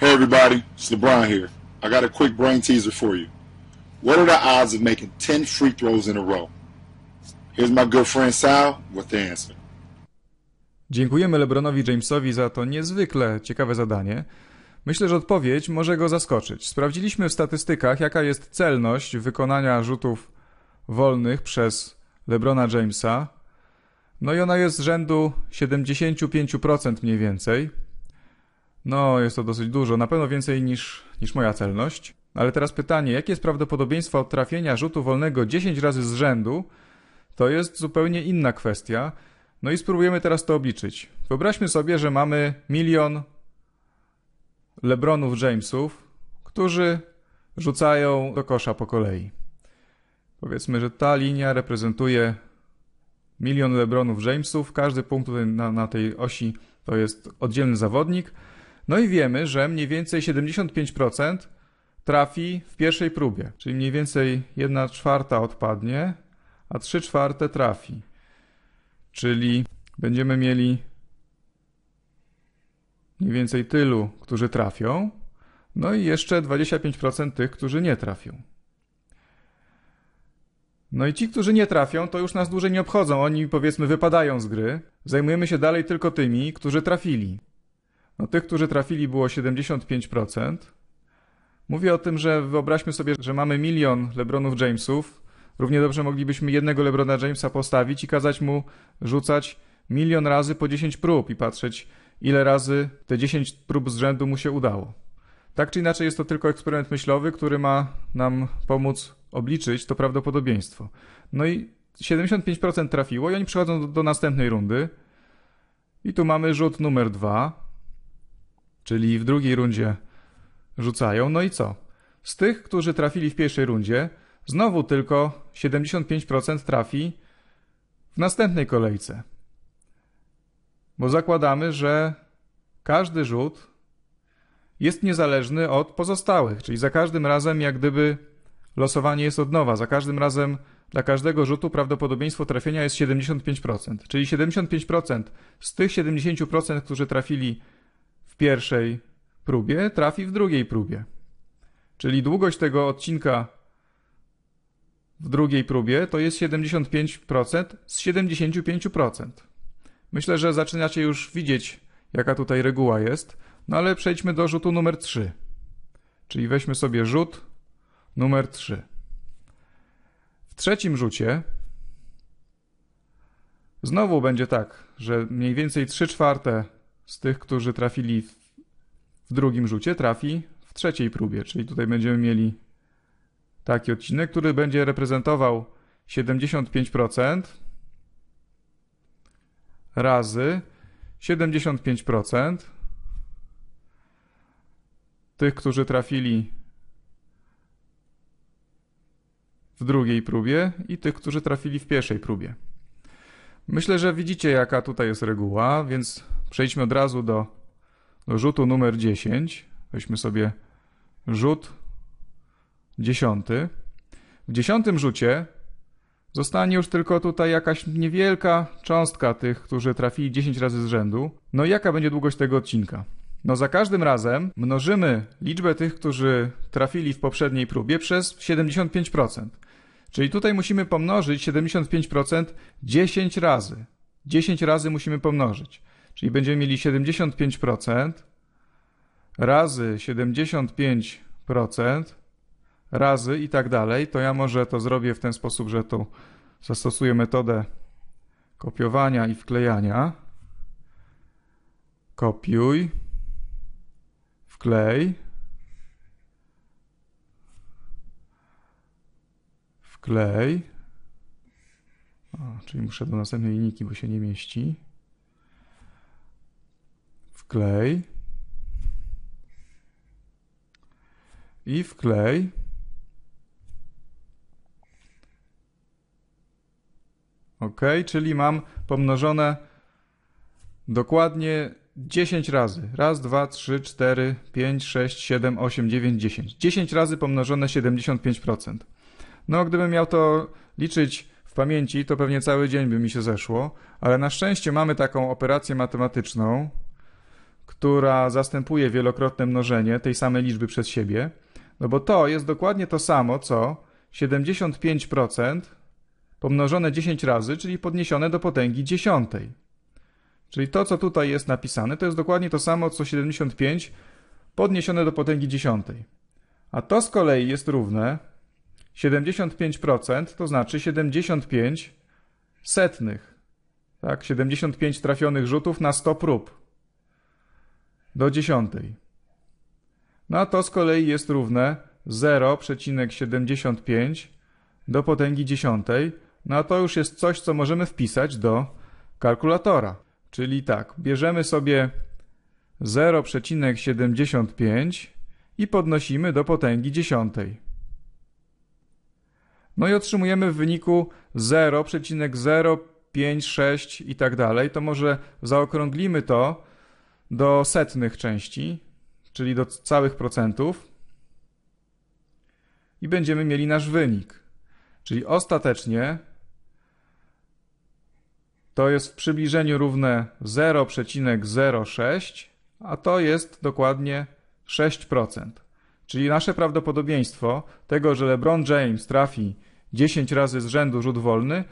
Hey everybody, it's LeBron here. I got a quick brain teaser for you. What are the odds of making 10 free throws in a row? Here's my good friend Sal with the answer. Dziękujemy LeBronowi Jamesowi za to niezwykle ciekawe zadanie. Myślę, że odpowiedź może go zaskoczyć. Sprawdziliśmy w statystykach, jaka jest celność wykonania rzutów wolnych przez LeBrona Jamesa. No i ona jest z rzędu 75% mniej więcej. No, jest to dosyć dużo, na pewno więcej niż, niż moja celność. Ale teraz pytanie, jakie jest prawdopodobieństwo trafienia rzutu wolnego 10 razy z rzędu? To jest zupełnie inna kwestia. No i spróbujemy teraz to obliczyć. Wyobraźmy sobie, że mamy milion LeBronów Jamesów, którzy rzucają do kosza po kolei. Powiedzmy, że ta linia reprezentuje milion LeBronów Jamesów. Każdy punkt na, na tej osi to jest oddzielny zawodnik. No i wiemy, że mniej więcej 75% trafi w pierwszej próbie, czyli mniej więcej 1 czwarta odpadnie, a 3 czwarte trafi. Czyli będziemy mieli mniej więcej tylu, którzy trafią, no i jeszcze 25% tych, którzy nie trafią. No i ci, którzy nie trafią, to już nas dłużej nie obchodzą. Oni, powiedzmy, wypadają z gry. Zajmujemy się dalej tylko tymi, którzy trafili. No tych, którzy trafili było 75%. Mówię o tym, że wyobraźmy sobie, że mamy milion LeBronów Jamesów. Równie dobrze moglibyśmy jednego LeBrona Jamesa postawić i kazać mu rzucać milion razy po 10 prób i patrzeć, ile razy te 10 prób z rzędu mu się udało. Tak czy inaczej jest to tylko eksperyment myślowy, który ma nam pomóc obliczyć to prawdopodobieństwo. No i 75% trafiło i oni przechodzą do, do następnej rundy. I tu mamy rzut numer 2, czyli w drugiej rundzie rzucają. No i co? Z tych, którzy trafili w pierwszej rundzie, znowu tylko 75% trafi w następnej kolejce. Bo zakładamy, że każdy rzut jest niezależny od pozostałych, czyli za każdym razem, jak gdyby losowanie jest od nowa, za każdym razem dla każdego rzutu prawdopodobieństwo trafienia jest 75%, czyli 75% z tych 70%, którzy trafili w pierwszej próbie, trafi w drugiej próbie. Czyli długość tego odcinka w drugiej próbie to jest 75% z 75%. Myślę, że zaczynacie już widzieć, jaka tutaj reguła jest. No ale przejdźmy do rzutu numer 3. Czyli weźmy sobie rzut numer 3. W trzecim rzucie znowu będzie tak, że mniej więcej 3 czwarte z tych, którzy trafili w, w drugim rzucie, trafi w trzeciej próbie. Czyli tutaj będziemy mieli taki odcinek, który będzie reprezentował 75% razy 75% tych, którzy trafili w drugiej próbie i tych, którzy trafili w pierwszej próbie. Myślę, że widzicie, jaka tutaj jest reguła, więc przejdźmy od razu do, do rzutu numer 10. Weźmy sobie rzut dziesiąty. W dziesiątym rzucie zostanie już tylko tutaj jakaś niewielka cząstka tych, którzy trafili 10 razy z rzędu. No i jaka będzie długość tego odcinka? No za każdym razem mnożymy liczbę tych, którzy trafili w poprzedniej próbie przez 75%. Czyli tutaj musimy pomnożyć 75% 10 razy. 10 razy musimy pomnożyć. Czyli będziemy mieli 75% razy 75% razy i tak dalej. To ja może to zrobię w ten sposób, że tu zastosuję metodę kopiowania i wklejania. Kopiuj wklej, wklej, o, czyli muszę do następnej linijki, bo się nie mieści, wklej i wklej. OK, czyli mam pomnożone dokładnie 10 razy. Raz, dwa, trzy, cztery, pięć, sześć, siedem, osiem, dziewięć, dziesięć. 10 razy pomnożone 75%. No, gdybym miał to liczyć w pamięci, to pewnie cały dzień by mi się zeszło, ale na szczęście mamy taką operację matematyczną, która zastępuje wielokrotne mnożenie tej samej liczby przez siebie, no bo to jest dokładnie to samo, co 75% pomnożone 10 razy, czyli podniesione do potęgi dziesiątej. Czyli to, co tutaj jest napisane, to jest dokładnie to samo, co 75 podniesione do potęgi dziesiątej. A to z kolei jest równe 75%, to znaczy 75 setnych. Tak, 75 trafionych rzutów na 100 prób do dziesiątej. No a to z kolei jest równe 0,75 do potęgi dziesiątej. No a to już jest coś, co możemy wpisać do kalkulatora. Czyli tak, bierzemy sobie 0,75 i podnosimy do potęgi dziesiątej. No i otrzymujemy w wyniku 0,056 i tak dalej. To może zaokrąglimy to do setnych części, czyli do całych procentów i będziemy mieli nasz wynik. Czyli ostatecznie to jest w przybliżeniu równe 0,06, a to jest dokładnie 6%. Czyli nasze prawdopodobieństwo tego, że LeBron James trafi 10 razy z rzędu rzut wolny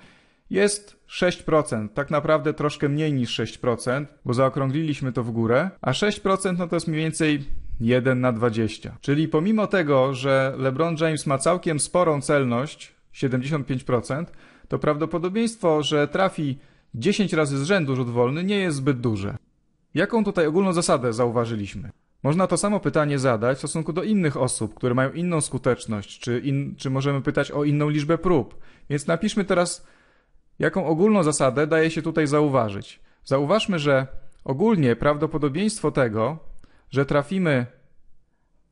jest 6%, tak naprawdę troszkę mniej niż 6%, bo zaokrągliliśmy to w górę, a 6% no to jest mniej więcej 1 na 20. Czyli pomimo tego, że LeBron James ma całkiem sporą celność, 75%, to prawdopodobieństwo, że trafi 10 razy z rzędu rzut wolny nie jest zbyt duże. Jaką tutaj ogólną zasadę zauważyliśmy? Można to samo pytanie zadać w stosunku do innych osób, które mają inną skuteczność, czy, in, czy możemy pytać o inną liczbę prób. Więc napiszmy teraz, jaką ogólną zasadę daje się tutaj zauważyć. Zauważmy, że ogólnie prawdopodobieństwo tego, że trafimy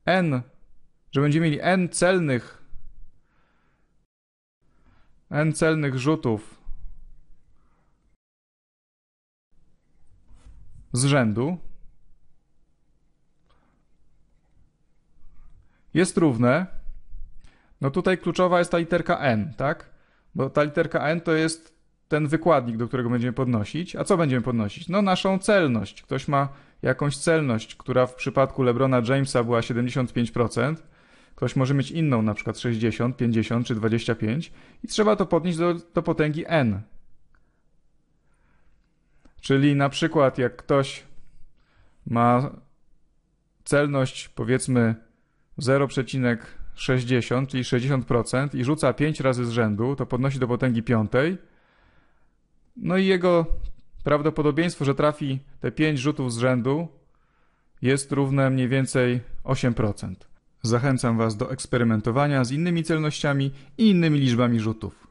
n, że będziemy mieli n celnych n celnych rzutów z rzędu jest równe, no tutaj kluczowa jest ta literka n, tak? Bo ta literka n to jest ten wykładnik, do którego będziemy podnosić. A co będziemy podnosić? No naszą celność. Ktoś ma jakąś celność, która w przypadku LeBrona Jamesa była 75%. Ktoś może mieć inną, na przykład 60, 50 czy 25 i trzeba to podnieść do, do potęgi n. Czyli na przykład jak ktoś ma celność powiedzmy 0,60, czyli 60% i rzuca 5 razy z rzędu, to podnosi do potęgi piątej. No i jego prawdopodobieństwo, że trafi te 5 rzutów z rzędu jest równe mniej więcej 8%. Zachęcam Was do eksperymentowania z innymi celnościami i innymi liczbami rzutów.